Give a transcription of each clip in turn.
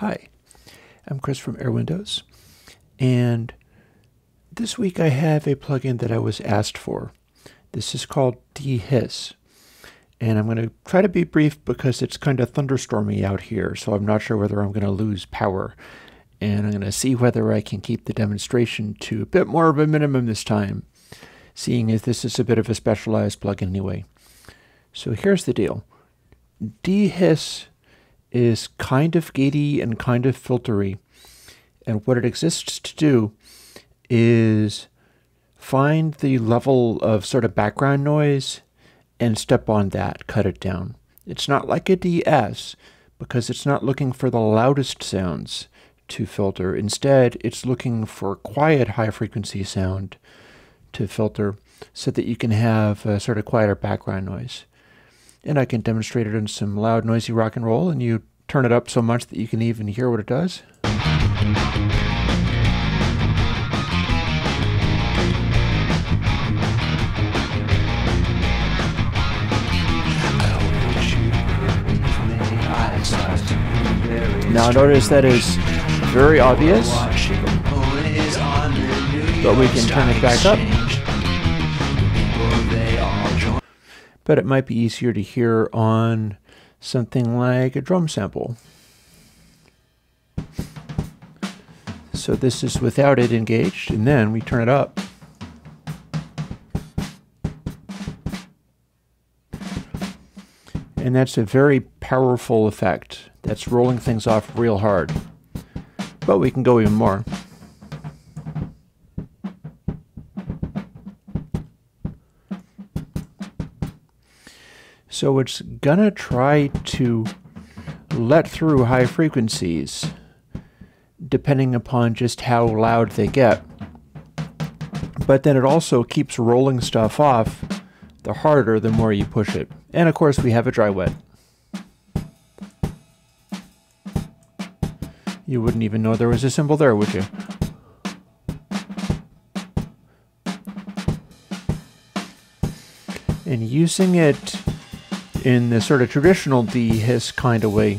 Hi, I'm Chris from Airwindows, and this week I have a plugin that I was asked for. This is called dehiss, and I'm going to try to be brief because it's kind of thunderstormy out here, so I'm not sure whether I'm going to lose power. And I'm going to see whether I can keep the demonstration to a bit more of a minimum this time, seeing as this is a bit of a specialized plugin anyway. So here's the deal. Dehiss is kind of gaty and kind of filtery. And what it exists to do is find the level of sort of background noise and step on that, cut it down. It's not like a DS because it's not looking for the loudest sounds to filter. Instead, it's looking for quiet high frequency sound to filter so that you can have a sort of quieter background noise and I can demonstrate it in some loud, noisy rock and roll, and you turn it up so much that you can even hear what it does. Now notice that is very obvious, but we can turn it back up. But it might be easier to hear on something like a drum sample. So this is without it engaged, and then we turn it up. And that's a very powerful effect. That's rolling things off real hard. But we can go even more. So it's gonna try to let through high frequencies depending upon just how loud they get. But then it also keeps rolling stuff off the harder the more you push it. And of course we have a dry wet. You wouldn't even know there was a cymbal there, would you? And using it in the sort of traditional dehiss kind of way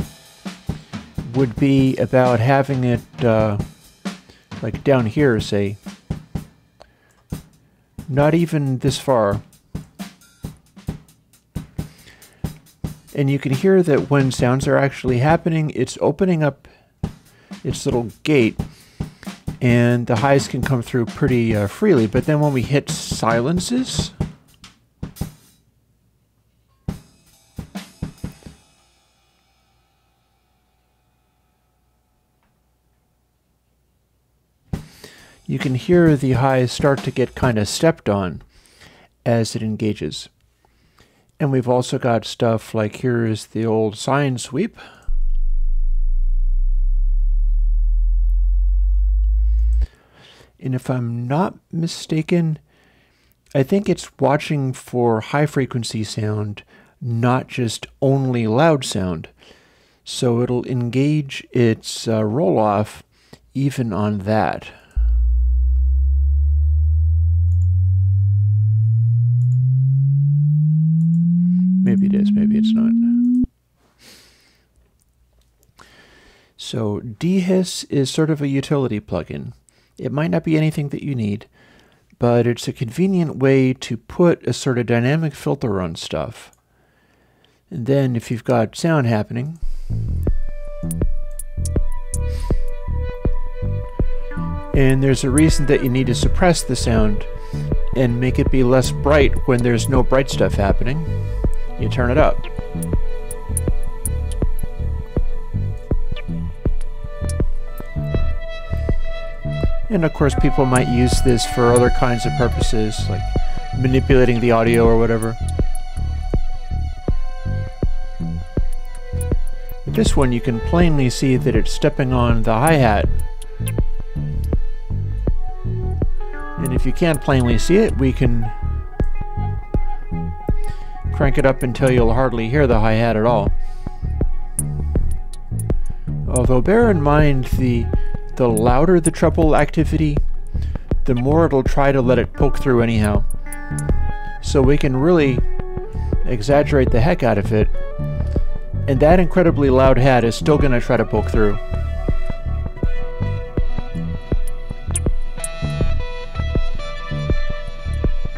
would be about having it uh, like down here, say, not even this far. And you can hear that when sounds are actually happening, it's opening up its little gate and the highs can come through pretty uh, freely. But then when we hit silences, you can hear the highs start to get kind of stepped on as it engages. And we've also got stuff like here is the old sine sweep. And if I'm not mistaken, I think it's watching for high frequency sound, not just only loud sound. So it'll engage its uh, roll off even on that. Maybe it is, maybe it's not. So dehiss is sort of a utility plugin. It might not be anything that you need, but it's a convenient way to put a sort of dynamic filter on stuff. And then if you've got sound happening, and there's a reason that you need to suppress the sound and make it be less bright when there's no bright stuff happening, you turn it up. And of course, people might use this for other kinds of purposes, like manipulating the audio or whatever. With this one, you can plainly see that it's stepping on the hi-hat. And if you can't plainly see it, we can Crank it up until you'll hardly hear the hi-hat at all. Although bear in mind the, the louder the treble activity, the more it'll try to let it poke through anyhow. So we can really exaggerate the heck out of it And that incredibly loud hat is still going to try to poke through.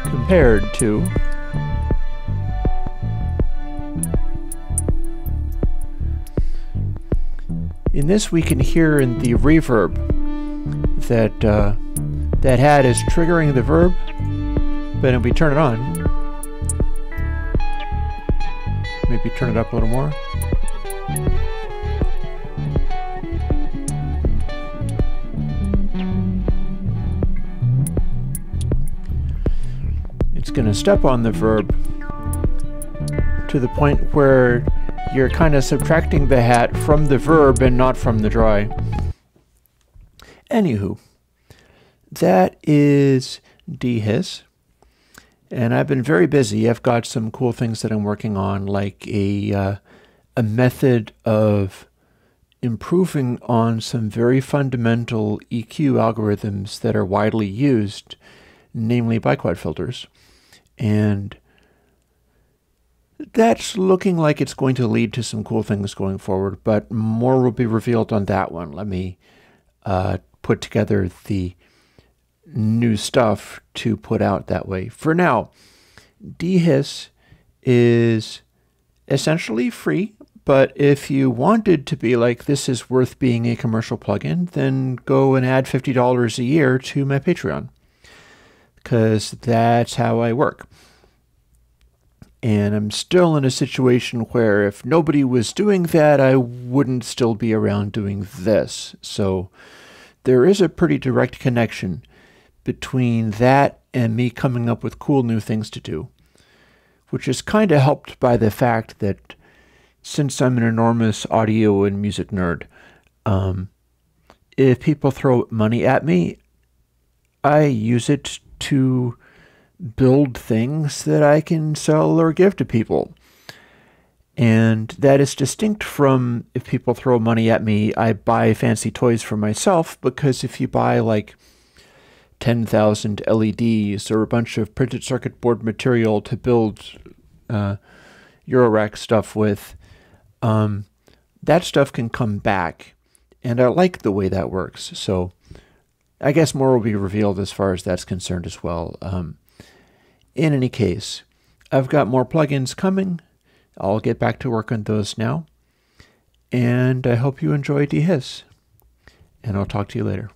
Compared to In this we can hear in the reverb that uh, that hat is triggering the verb, but if we turn it on, maybe turn it up a little more. It's going to step on the verb to the point where you're kind of subtracting the hat from the verb and not from the dry. Anywho, that is dehiss. And I've been very busy. I've got some cool things that I'm working on, like a, uh, a method of improving on some very fundamental EQ algorithms that are widely used, namely biquad filters. And that's looking like it's going to lead to some cool things going forward, but more will be revealed on that one. Let me uh, put together the new stuff to put out that way. For now, dehiss is essentially free, but if you wanted to be like, this is worth being a commercial plugin, then go and add $50 a year to my Patreon, because that's how I work. And I'm still in a situation where if nobody was doing that, I wouldn't still be around doing this. So there is a pretty direct connection between that and me coming up with cool new things to do, which is kind of helped by the fact that since I'm an enormous audio and music nerd, um, if people throw money at me, I use it to build things that I can sell or give to people. And that is distinct from if people throw money at me, I buy fancy toys for myself, because if you buy like 10,000 LEDs or a bunch of printed circuit board material to build uh, Eurorack stuff with, um, that stuff can come back. And I like the way that works. So I guess more will be revealed as far as that's concerned as well. Um, in any case, I've got more plugins coming. I'll get back to work on those now. And I hope you enjoy dehiss. And I'll talk to you later.